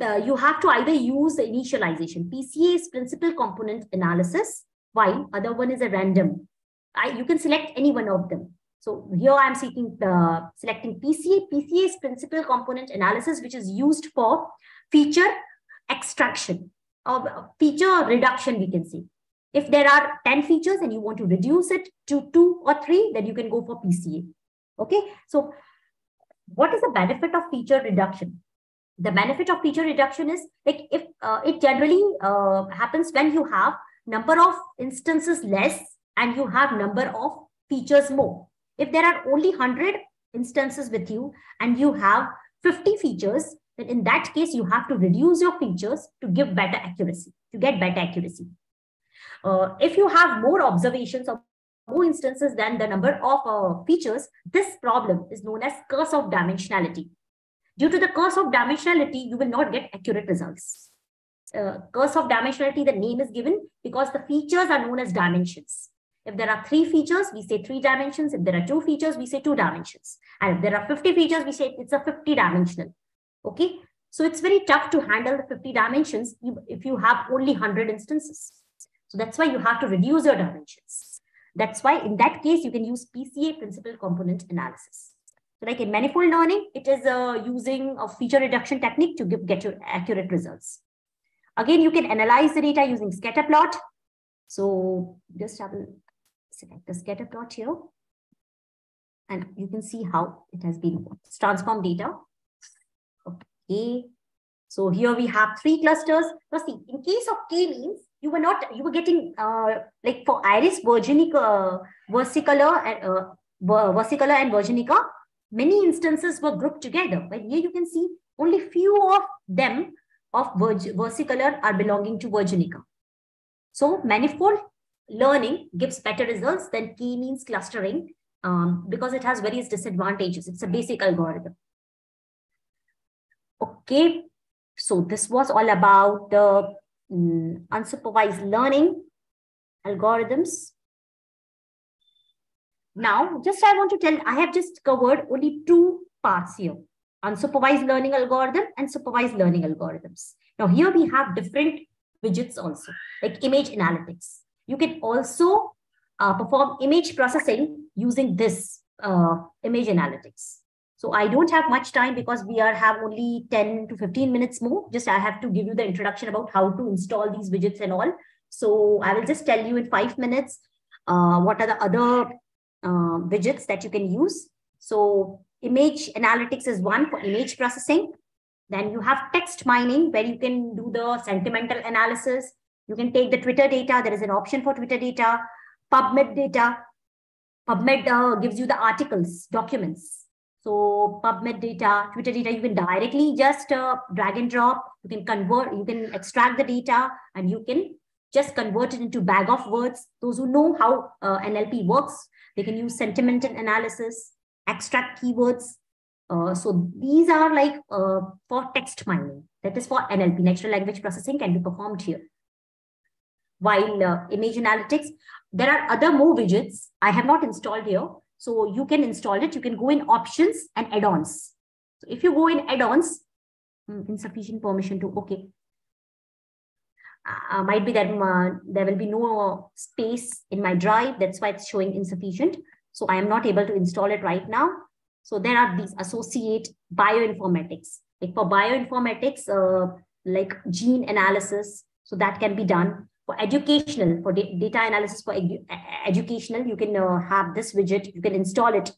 uh, you have to either use the initialization. PCA is principal component analysis, while other one is a random I, you can select any one of them. So here I'm seeking the selecting PCA. PCA is principal component analysis, which is used for feature extraction or feature reduction, we can say. If there are 10 features and you want to reduce it to two or three, then you can go for PCA. Okay, so what is the benefit of feature reduction? The benefit of feature reduction is like if uh, it generally uh, happens when you have number of instances less and you have number of features more. If there are only 100 instances with you and you have 50 features, then in that case, you have to reduce your features to give better accuracy, to get better accuracy. Uh, if you have more observations or more instances than the number of uh, features, this problem is known as curse of dimensionality. Due to the curse of dimensionality, you will not get accurate results. Uh, curse of dimensionality, the name is given because the features are known as dimensions. If there are three features, we say three dimensions. If there are two features, we say two dimensions. And if there are 50 features, we say it's a 50 dimensional. Okay. So it's very tough to handle the 50 dimensions if you have only 100 instances. So that's why you have to reduce your dimensions. That's why in that case, you can use PCA principal component analysis. So like in manifold learning, it is uh, using a feature reduction technique to give, get your accurate results. Again, you can analyze the data using scatter plot. So just a select the scatter plot here. And you can see how it has been transformed data. Okay. So here we have three clusters. Now see, in case of k-means, you were not, you were getting, uh, like for iris virginica, uh, versicolor, and, uh, versicolor and virginica, many instances were grouped together. But here you can see only few of them of versicolor are belonging to virginica. So manifold learning gives better results than k-means clustering um, because it has various disadvantages. It's a basic algorithm. Okay, so this was all about the unsupervised learning algorithms. Now, just I want to tell, I have just covered only two parts here, unsupervised learning algorithm and supervised learning algorithms. Now here we have different widgets also, like image analytics. You can also uh, perform image processing using this uh, image analytics. So I don't have much time because we are have only 10 to 15 minutes more. Just I have to give you the introduction about how to install these widgets and all. So I will just tell you in five minutes uh, what are the other uh, widgets that you can use. So image analytics is one for image processing. Then you have text mining where you can do the sentimental analysis. You can take the Twitter data. There is an option for Twitter data, PubMed data. PubMed uh, gives you the articles, documents. So PubMed data, Twitter data, you can directly just uh, drag and drop. You can convert, you can extract the data and you can just convert it into bag of words. Those who know how uh, NLP works, they can use sentimental analysis, extract keywords. Uh, so these are like uh, for text mining. That is for NLP, natural language processing can be performed here. while uh, image analytics. There are other more widgets I have not installed here. So you can install it. You can go in options and add-ons. So if you go in add-ons, hmm, insufficient permission to, okay. Uh, might be that uh, there will be no space in my drive. That's why it's showing insufficient. So I am not able to install it right now. So there are these associate bioinformatics. Like for bioinformatics, uh, like gene analysis, so that can be done. For educational, for data analysis for edu educational, you can uh, have this widget, you can install it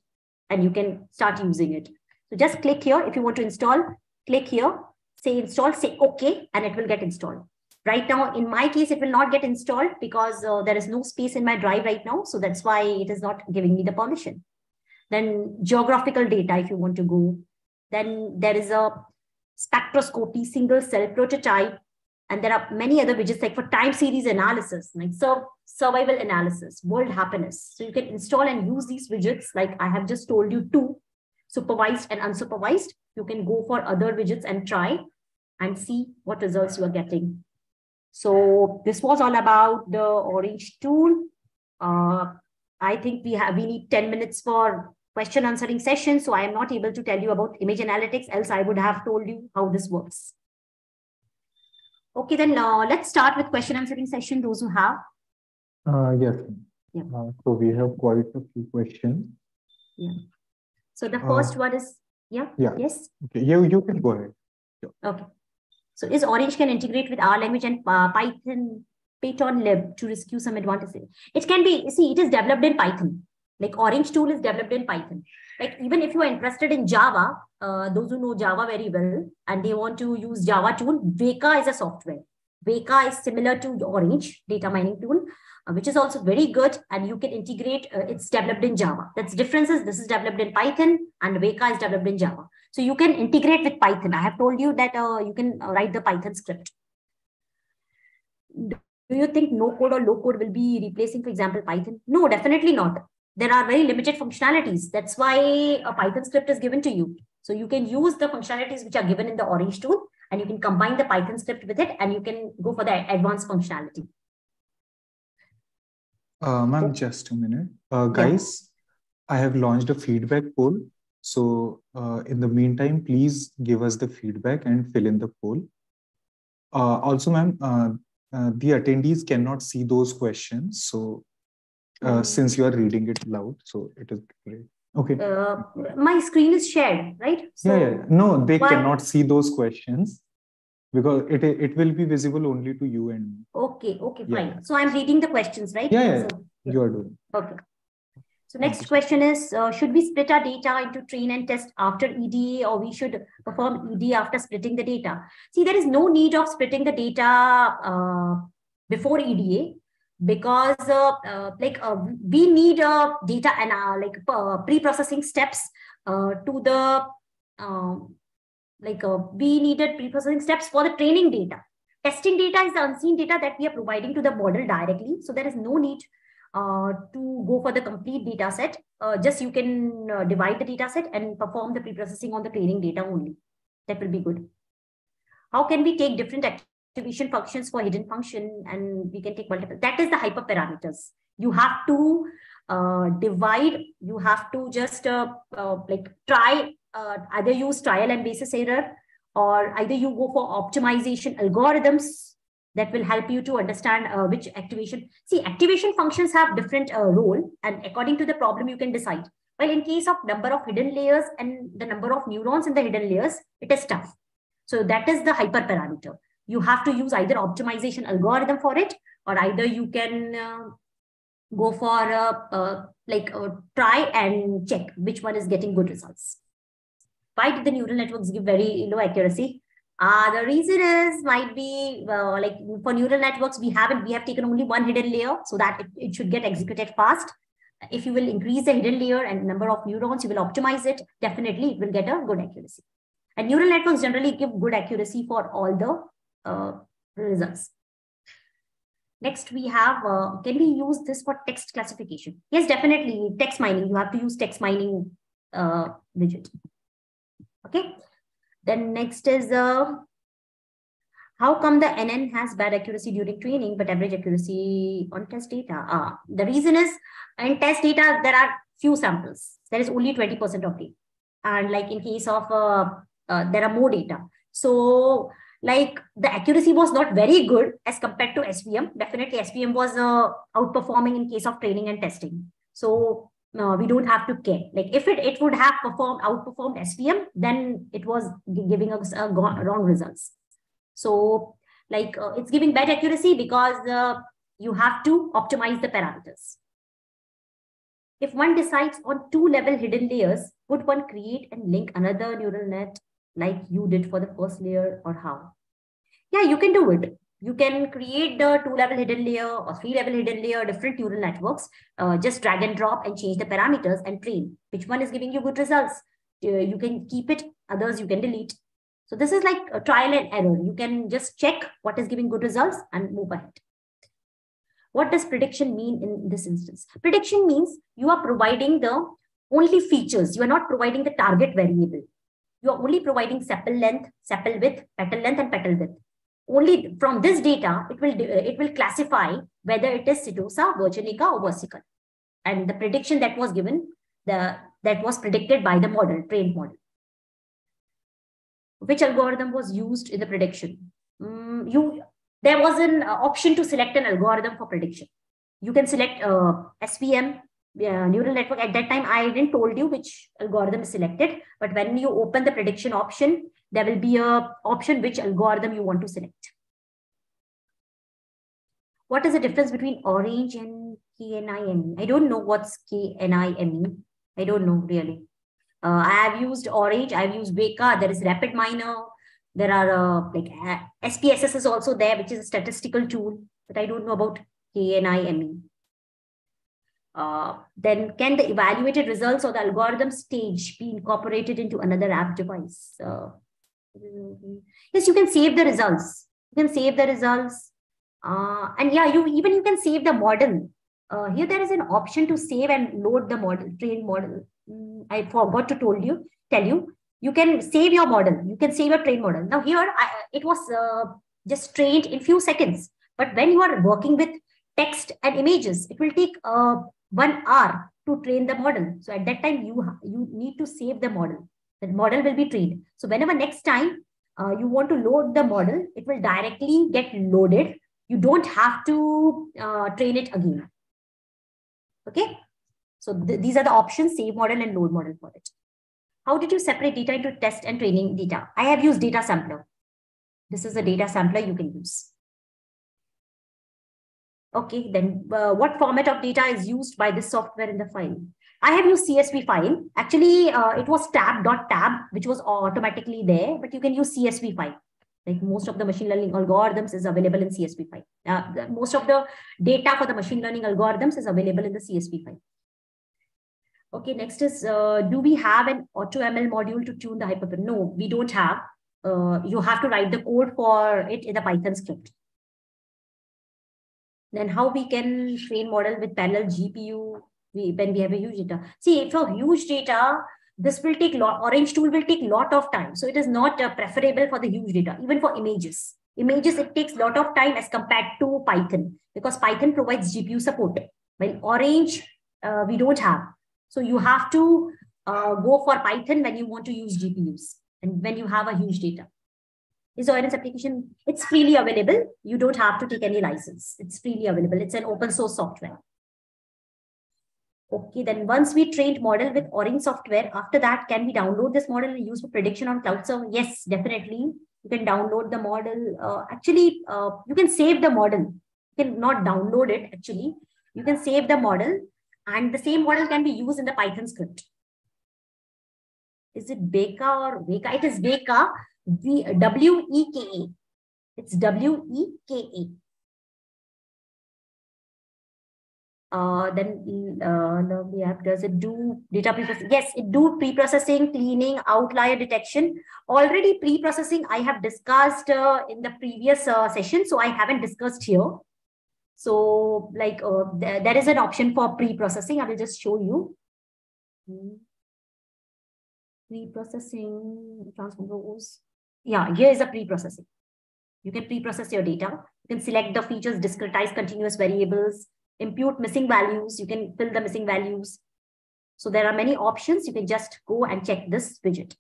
and you can start using it. So just click here. If you want to install, click here, say install, say okay, and it will get installed. Right now, in my case, it will not get installed because uh, there is no space in my drive right now. So that's why it is not giving me the permission. Then geographical data, if you want to go. Then there is a spectroscopy, single cell prototype. And there are many other widgets like for time series analysis, like so survival analysis, world happiness. So you can install and use these widgets like I have just told you two, supervised and unsupervised. You can go for other widgets and try and see what results you are getting. So this was all about the Orange tool. Uh, I think we have we need 10 minutes for question answering session. So I am not able to tell you about image analytics, else I would have told you how this works. Okay, then uh, let's start with question answering session, those who have. Uh, yes. Yeah. Uh, so we have quite a few questions. Yeah. So the first uh, one is, yeah, yeah. yes. Okay, you, you can go ahead. Yeah. Okay. So is Orange can integrate with R language and uh, Python, Python lib to rescue some advantages? It can be, see, it is developed in Python. Like Orange tool is developed in Python. Like even if you are interested in Java, uh, those who know Java very well and they want to use Java tool, Weka is a software. Weka is similar to Orange data mining tool, uh, which is also very good and you can integrate, uh, it's developed in Java. That's differences. This is developed in Python and Weka is developed in Java. So you can integrate with Python. I have told you that uh, you can uh, write the Python script. Do you think no code or low code will be replacing, for example, Python? No, definitely not there are very limited functionalities. That's why a Python script is given to you. So you can use the functionalities which are given in the Orange tool and you can combine the Python script with it and you can go for the advanced functionality. Uh, Ma'am, just a minute. Uh, guys, yeah. I have launched a feedback poll. So uh, in the meantime, please give us the feedback and fill in the poll. Uh, also, ma'am, uh, uh, the attendees cannot see those questions. So uh, since you are reading it loud. So it is great. Okay. Uh, my screen is shared, right? So yeah, yeah. No, they why? cannot see those questions because it it will be visible only to you and me. Okay, okay, yeah. fine. So I'm reading the questions, right? Yeah, yeah, so, yeah. you are doing. Okay. So next question is, uh, should we split our data into train and test after EDA or we should perform EDA after splitting the data? See, there is no need of splitting the data uh, before EDA because uh, uh, like uh, we need uh, data and uh, like uh, pre-processing steps to the um, like we needed pre-processing steps for the training data. Testing data is the unseen data that we are providing to the model directly. So there is no need to go for the complete data set. Just you can divide the data set and perform the pre-processing on the training data only. That will be good. How can we take different activation functions for hidden function and we can take multiple that is the hyperparameters. You have to uh, divide you have to just uh, uh, like try uh, either use trial and basis error or either you go for optimization algorithms that will help you to understand uh, which activation. See activation functions have different uh, role and according to the problem you can decide. Well in case of number of hidden layers and the number of neurons in the hidden layers it is tough. So that is the hyperparameter you have to use either optimization algorithm for it or either you can uh, go for a, a like a try and check which one is getting good results. Why did the neural networks give very low accuracy? Uh, the reason is might be uh, like for neural networks, we haven't, we have taken only one hidden layer so that it, it should get executed fast. If you will increase the hidden layer and number of neurons, you will optimize it, definitely it will get a good accuracy. And neural networks generally give good accuracy for all the results. Next, we have, uh, can we use this for text classification? Yes, definitely. Text mining, you have to use text mining uh, widget. Okay. Then next is, uh, how come the NN has bad accuracy during training, but average accuracy on test data? Uh, the reason is in test data, there are few samples. There is only 20% of data. And like in case of, uh, uh, there are more data. So like the accuracy was not very good as compared to SVM. Definitely SVM was uh, outperforming in case of training and testing. So uh, we don't have to care. Like if it, it would have performed, outperformed SVM, then it was giving us uh, wrong results. So like uh, it's giving bad accuracy because uh, you have to optimize the parameters. If one decides on two level hidden layers, would one create and link another neural net like you did for the first layer or how? Yeah, you can do it. You can create the two level hidden layer or three level hidden layer, different neural networks, uh, just drag and drop and change the parameters and train. Which one is giving you good results? Uh, you can keep it, others you can delete. So this is like a trial and error. You can just check what is giving good results and move ahead. What does prediction mean in this instance? Prediction means you are providing the only features. You are not providing the target variable. You are only providing sepal length, sepal width, petal length, and petal width. Only from this data, it will, it will classify whether it is setosa, virginica, or versicolor. And the prediction that was given, the that was predicted by the model, trained model which algorithm was used in the prediction. Mm, you There was an uh, option to select an algorithm for prediction. You can select uh, SVM, uh, neural network. At that time, I didn't told you which algorithm is selected, but when you open the prediction option, there will be a option which algorithm you want to select. What is the difference between orange and KNIME? I don't know what's KNIME. I don't know really. Uh, I have used Orange, I've used Weka, there is RapidMiner there are uh, like uh, SPSS is also there, which is a statistical tool, but I don't know about KNIME. Uh, then can the evaluated results or the algorithm stage be incorporated into another app device? Uh, yes, you can save the results. You can save the results. Uh, and yeah, you even you can save the model. Uh, here there is an option to save and load the model, train model. Mm, I forgot to told you, tell you, you can save your model. You can save your train model. Now here, I, it was uh, just trained in few seconds. But when you are working with text and images, it will take uh, one hour to train the model. So at that time, you, you need to save the model. The model will be trained. So whenever next time uh, you want to load the model, it will directly get loaded. You don't have to uh, train it again. Okay. So th these are the options, save model and load model for it. How did you separate data into test and training data? I have used data sampler. This is a data sampler you can use. Okay, then uh, what format of data is used by this software in the file? I have used CSV file. Actually, uh, it was tab.tab, which was automatically there, but you can use CSV file. Like most of the machine learning algorithms is available in CSV file. Uh, most of the data for the machine learning algorithms is available in the CSV file. Okay, next is, uh, do we have an AutoML module to tune the hyperparameter? No, we don't have. Uh, you have to write the code for it in the Python script. Then how we can train model with parallel GPU when we have a huge data. See, for huge data, this will take lot, orange tool will take lot of time. So it is not uh, preferable for the huge data, even for images. Images, it takes lot of time as compared to Python because Python provides GPU support. While orange, uh, we don't have. So you have to uh, go for Python when you want to use GPUs and when you have a huge data. Is ONS application, it's freely available. You don't have to take any license. It's freely available. It's an open source software. Okay, then once we trained model with Orange software, after that, can we download this model and use for prediction on cloud server? Yes, definitely. You can download the model. Uh, actually, uh, you can save the model. You can not download it, actually. You can save the model and the same model can be used in the Python script. Is it Beka or Weka? It is Weka, W-E-K-A. It's W-E-K-A. Uh, then uh, we have does it do data preprocessing? Yes, it do pre-processing, cleaning, outlier detection. Already pre-processing I have discussed uh, in the previous uh, session, so I haven't discussed here. So like uh, th there is an option for pre-processing. I will just show you. Pre-processing transform rows. Yeah, here is a pre-processing. You can pre-process your data. You can select the features, discretize continuous variables, impute missing values. You can fill the missing values. So there are many options. You can just go and check this widget.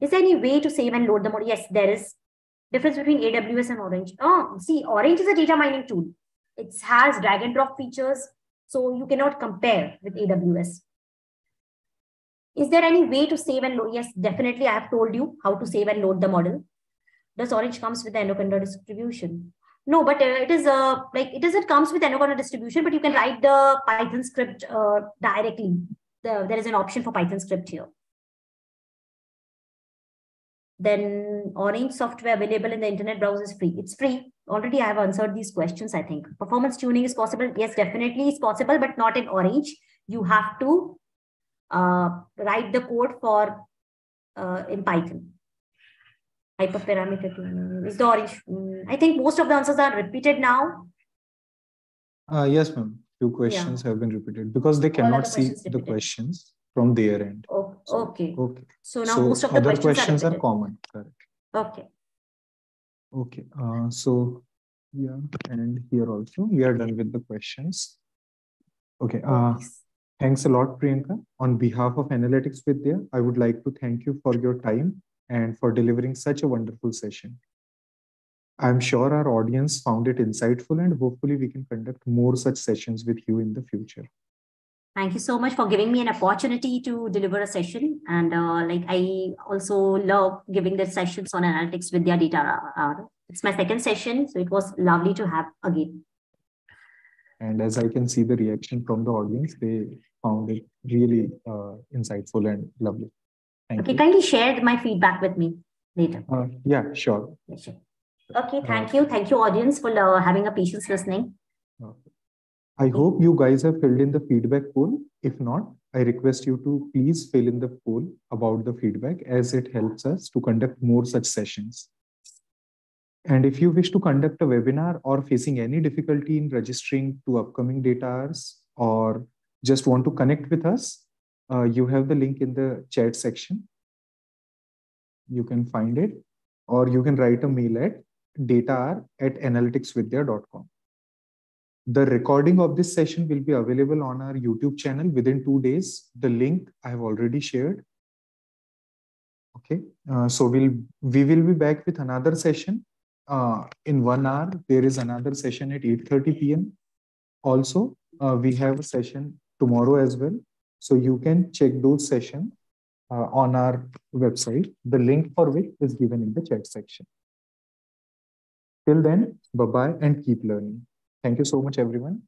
Is there any way to save and load the model? Yes, there is. Difference between AWS and Orange. Oh, see, Orange is a data mining tool. It has drag and drop features. So you cannot compare with AWS. Is there any way to save and load? Yes, definitely. I have told you how to save and load the model. Does Orange comes with the Anaconda distribution? No, but uh, it is uh, like it is. it comes with Anaconda distribution, but you can write the Python script uh, directly. The, there is an option for Python script here. Then Orange software available in the internet browser is free. It's free. Already I have answered these questions, I think. Performance tuning is possible. Yes, definitely is possible, but not in Orange. You have to write the code for uh, in Python. Hyperparameter tuning is the Orange. Mm, I think most of the answers are repeated now. Uh, yes, ma'am. Few questions yeah. have been repeated because they cannot see the questions from their end. Oh, so, okay. Okay. So now so most of the other questions, questions are, are, common. Correct. Okay. Okay. Uh, so yeah, and here also we are done with the questions. Okay. Uh, thanks a lot, Priyanka. On behalf of Analytics Vidhya, I would like to thank you for your time and for delivering such a wonderful session. I'm sure our audience found it insightful and hopefully we can conduct more such sessions with you in the future. Thank you so much for giving me an opportunity to deliver a session. And uh, like I also love giving the sessions on analytics with their data. It's my second session, so it was lovely to have again. And as I can see the reaction from the audience, they found it really uh, insightful and lovely. Thank okay, you. kindly share my feedback with me later. Uh, yeah, sure. Sure. Okay, thank you. Thank you, audience, for uh, having a patience listening. I hope you guys have filled in the feedback poll. If not, I request you to please fill in the poll about the feedback as it helps us to conduct more such sessions. And if you wish to conduct a webinar or facing any difficulty in registering to upcoming DataHours or just want to connect with us, uh, you have the link in the chat section. You can find it or you can write a mail at data at analyticsvidhya.com. The recording of this session will be available on our YouTube channel within two days. The link I have already shared. Okay, uh, so we'll we will be back with another session uh, in one hour. There is another session at 8:30 p.m. Also, uh, we have a session tomorrow as well. So you can check those sessions uh, on our website. The link for which is given in the chat section. Till then, bye bye and keep learning. Thank you so much, everyone.